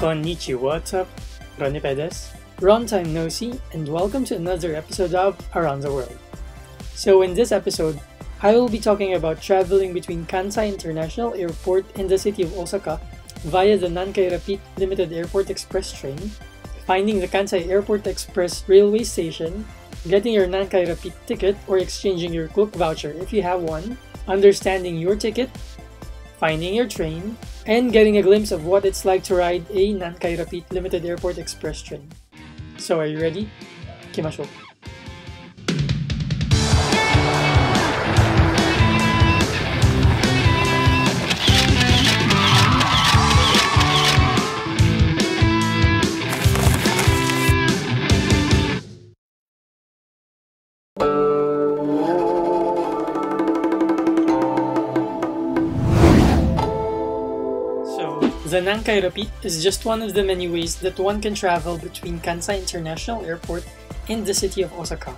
Konnichiwa, what's up? Ronnie Perez, Ron Time No See, and welcome to another episode of Around the World. So, in this episode, I will be talking about traveling between Kansai International Airport and the city of Osaka via the Nankai Rapi:t Limited Airport Express train, finding the Kansai Airport Express railway station, getting your Nankai Rapi:t ticket or exchanging your Klook voucher if you have one, understanding your ticket, finding your train, and getting a glimpse of what it's like to ride a Nankai Rapi:t Limited Airport Express train. So are you ready? Ikimashou. Nankai Rapi:t is just one of the many ways that one can travel between Kansai International Airport and the city of Osaka.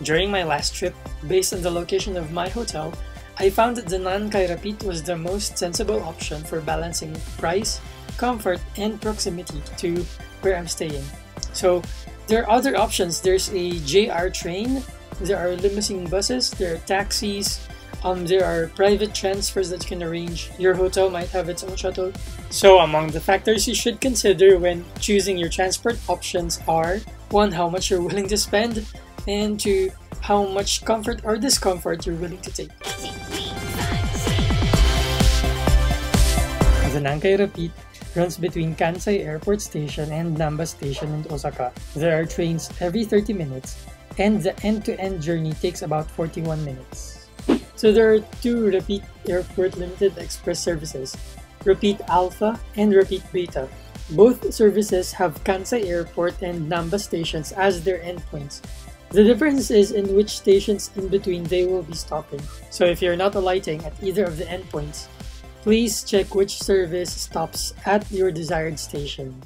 During my last trip, based on the location of my hotel, I found that the Nankai Rapi:t was the most sensible option for balancing price, comfort, and proximity to where I'm staying. So, there are other options. There's a JR train, there are limousine buses, there are taxis, um, there are private transfers that you can arrange. Your hotel might have its own shuttle. So, among the factors you should consider when choosing your transport options are 1. How much you're willing to spend, and 2. How much comfort or discomfort you're willing to take. The Nankai Rapi:t runs between Kansai Airport Station and Namba Station in Osaka. There are trains every 30 minutes, and the end to end journey takes about 41 minutes. So there are two Rapi:t Airport Limited Express services, Rapi:t Alpha and Rapi:t Beta. Both services have Kansai Airport and Namba stations as their endpoints. The difference is in which stations in between they will be stopping. So if you're not alighting at either of the endpoints, please check which service stops at your desired station.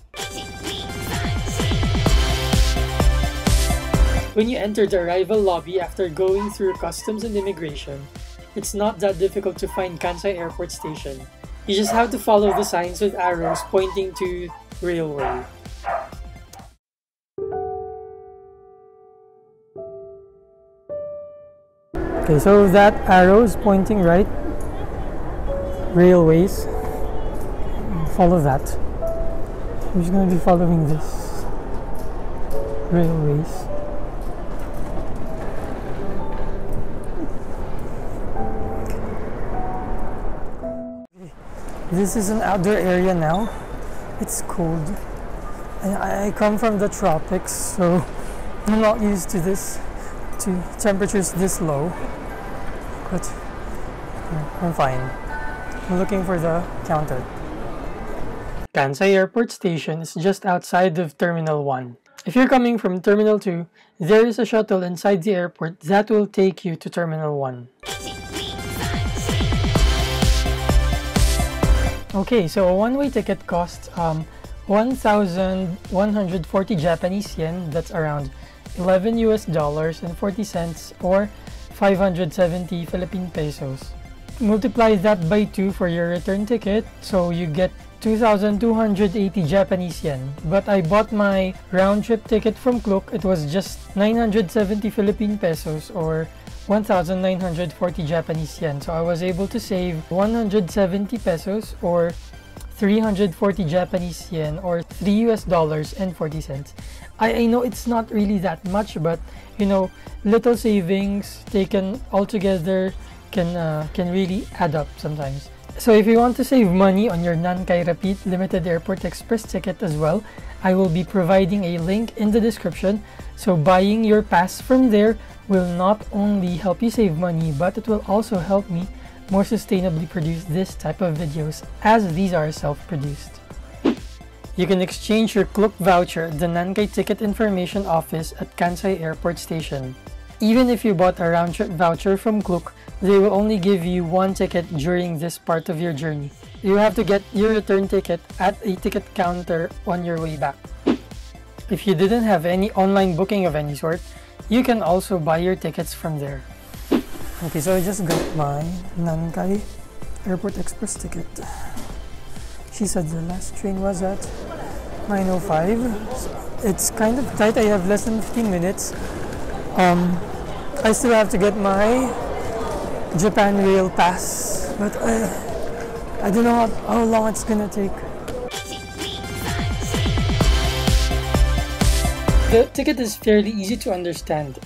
When you enter the arrival lobby after going through customs and immigration, it's not that difficult to find Kansai Airport Station. You just have to follow the signs with arrows pointing to railway. Okay, so that arrow is pointing right. Railways. Follow that. I'm just going to be following this. Railways. This is an outdoor area now. It's cold. I, I come from the tropics, so I'm not used to this, to temperatures this low. But uh, I'm fine. I'm looking for the counter. Kansai Airport Station is just outside of Terminal 1. If you're coming from Terminal 2, there is a shuttle inside the airport that will take you to Terminal 1. Okay, so a one-way ticket costs um, 1,140 Japanese yen, that's around 11 US dollars and 40 cents or 570 Philippine pesos. Multiply that by 2 for your return ticket, so you get 2,280 Japanese yen. But I bought my round-trip ticket from Klook, it was just 970 Philippine pesos or 1,940 Japanese yen. So I was able to save 170 pesos or 340 Japanese yen or 3 US dollars and 40 cents. I, I know it's not really that much, but you know, little savings taken all together can uh, can really add up sometimes. So if you want to save money on your Nankai Rapi:t Limited Airport Express ticket as well, I will be providing a link in the description. So buying your pass from there will not only help you save money, but it will also help me more sustainably produce this type of videos as these are self-produced. You can exchange your Klook voucher at the Nankai Ticket Information Office at Kansai Airport Station. Even if you bought a round-trip voucher from Klook, they will only give you one ticket during this part of your journey. You have to get your return ticket at a ticket counter on your way back. If you didn't have any online booking of any sort, you can also buy your tickets from there. Okay, so I just got my Nankai Airport Express ticket. She said the last train was at 9.05. It's kind of tight. I have less than 15 minutes. Um, I still have to get my Japan Rail Pass, but I, I don't know how, how long it's gonna take. The ticket is fairly easy to understand.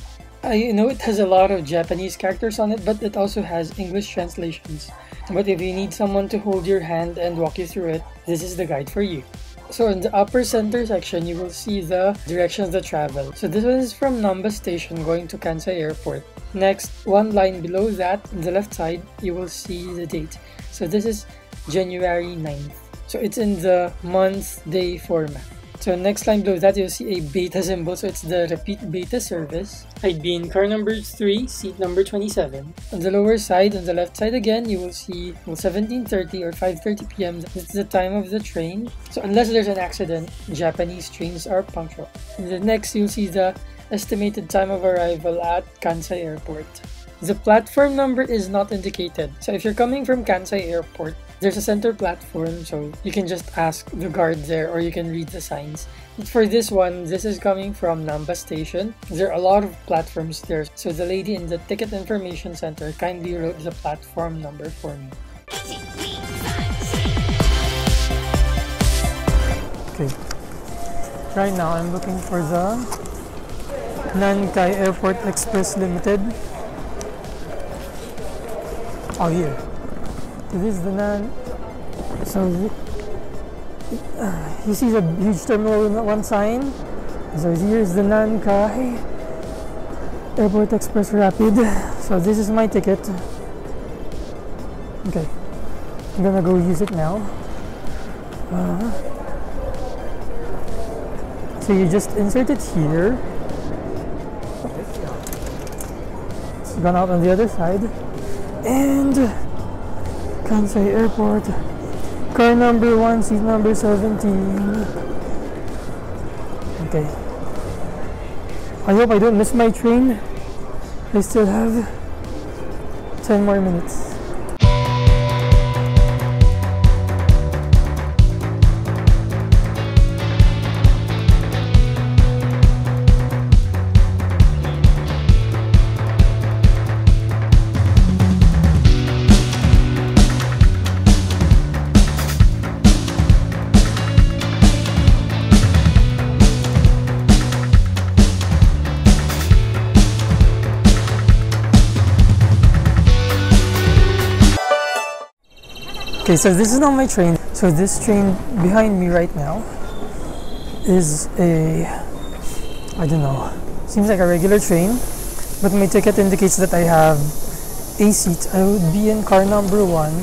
I know it has a lot of Japanese characters on it, but it also has English translations. But if you need someone to hold your hand and walk you through it, this is the guide for you. So in the upper center section, you will see the directions to travel. So this one is from Namba Station going to Kansai Airport. Next, one line below that, on the left side, you will see the date. So this is January 9th. So it's in the month day format. So next line below that, you'll see a beta symbol. So it's the Rapi:t beta service. I'd be in car number 3, seat number 27. On the lower side, on the left side again, you will see well, 17.30 or 5.30 p.m. That's the time of the train. So unless there's an accident, Japanese trains are punctual. And the next, you'll see the estimated time of arrival at Kansai Airport. The platform number is not indicated. So if you're coming from Kansai Airport, there's a center platform, so you can just ask the guard there or you can read the signs. But for this one, this is coming from Namba Station. There are a lot of platforms there, so the lady in the ticket information center kindly wrote the platform number for me. Okay, right now I'm looking for the Nankai Airport Express Limited. Oh, here. This is the Nan. So uh, you see the huge terminal with one sign. So here's the Nankai Airport Express Rapid. So this is my ticket. Okay, I'm gonna go use it now. Uh, so you just insert it here. It's gone out on the other side. And Kansai Airport. Car number 1, seat number 17. Okay. I hope I don't miss my train. I still have 10 more minutes. Okay, so this is not my train. So this train behind me right now is a I don't know. Seems like a regular train, but my ticket indicates that I have a seat. I would be in car number one.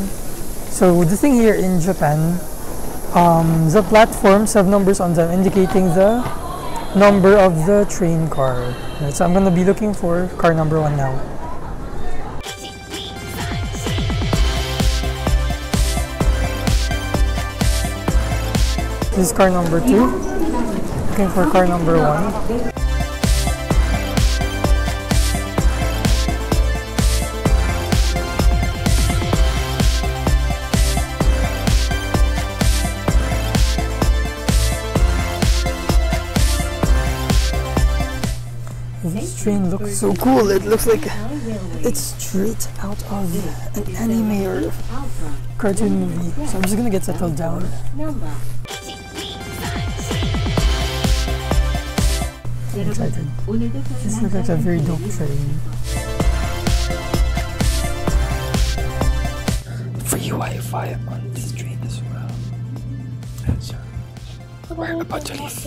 So the thing here in Japan, um, the platforms have numbers on them indicating the number of the train car. Right, so I'm gonna be looking for car number one now. This is car number two. Looking for car number one. This train looks so cool. It looks like it's straight out of an anime or cartoon movie. So I'm just gonna get settled down. Excited. This looks like a very. Free Wi-Fi on this train as well. So we're about to leave.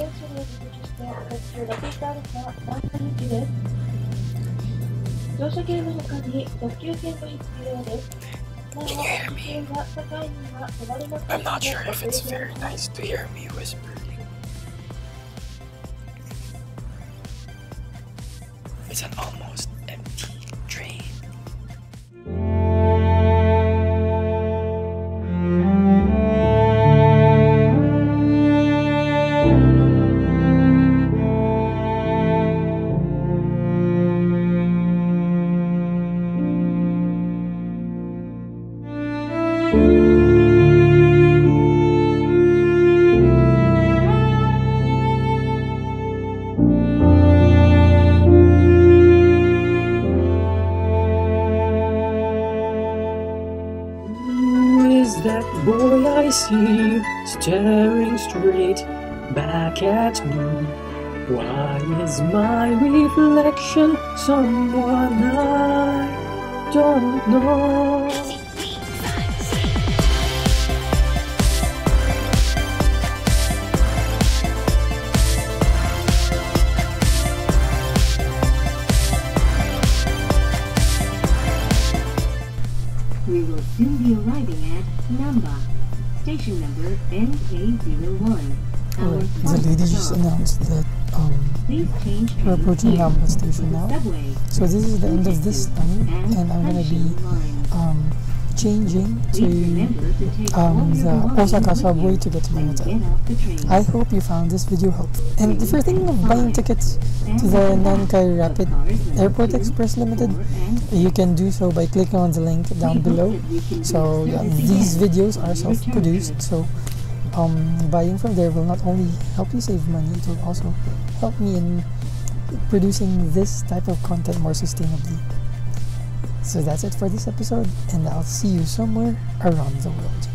Can you hear me? I'm not sure if it's very nice to hear me whispering. See staring straight back at me? Why is my reflection someone I don't know? Station number NA01. Our The lady just announced that um, we're approaching Namba station now. So this is the end of this line, and I'm gonna be changing to um, the Osaka subway to get to hotel. the train. I hope you found this video helpful. And if you're thinking of buying tickets to the Nankai Rapi:t Airport Express Limited, you can do so by clicking on the link down below. So yeah, these videos are self-produced, so um, buying from there will not only help you save money, it will also help me in producing this type of content more sustainably. So that's it for this episode, and I'll see you somewhere around the world.